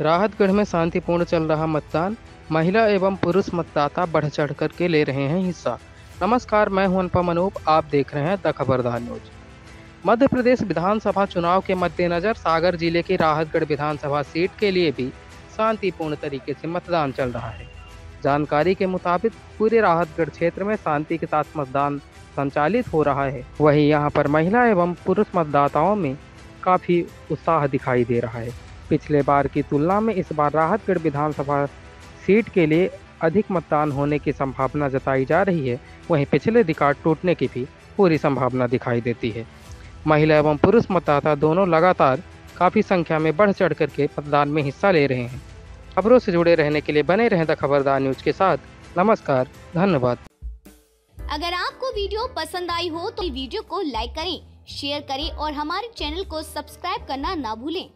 राहतगढ़ में शांतिपूर्ण चल रहा मतदान। महिला एवं पुरुष मतदाता बढ़ चढ़ करके ले रहे हैं हिस्सा। नमस्कार, मैं हूँ अनुपम अनूप आप देख रहे हैं द खबरदार न्यूज़। मध्य प्रदेश विधानसभा चुनाव के मद्देनजर सागर ज़िले की राहतगढ़ विधानसभा सीट के लिए भी शांतिपूर्ण तरीके से मतदान चल रहा है। जानकारी के मुताबिक पूरे राहतगढ़ क्षेत्र में शांति के साथ मतदान संचालित हो रहा है। वहीं यहाँ पर महिला एवं पुरुष मतदाताओं में काफ़ी उत्साह दिखाई दे रहा है। पिछले बार की तुलना में इस बार राहतगढ़ विधानसभा सीट के लिए अधिक मतदान होने की संभावना जताई जा रही है। वहीं पिछले रिकॉर्ड टूटने की भी पूरी संभावना दिखाई देती है। महिला एवं पुरुष मतदाता दोनों लगातार काफ़ी संख्या में बढ़ चढ़ करके मतदान में हिस्सा ले रहे हैं। खबरों से जुड़े रहने के लिए बने रहें द खबरदार न्यूज़ के साथ। नमस्कार, धन्यवाद। अगर आपको वीडियो पसंद आई हो तो वीडियो को लाइक करें, शेयर करें और हमारे चैनल को सब्सक्राइब करना ना भूलें।